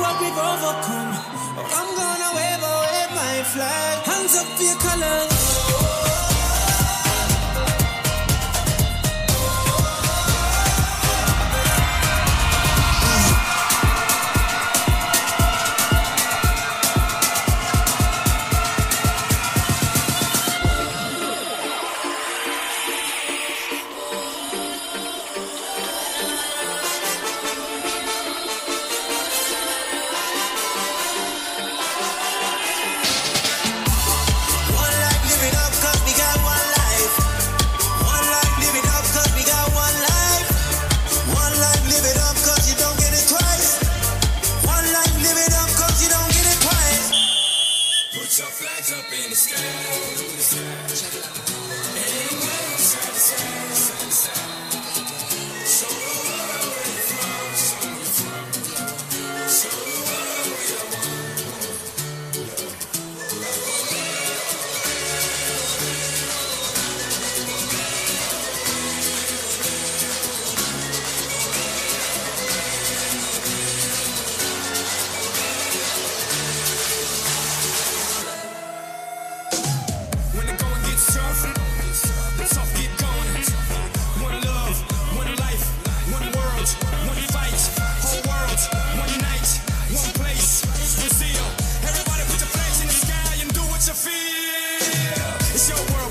what we've overcome. I'm gonna wave, away my flag. Hands up for your colors. show world.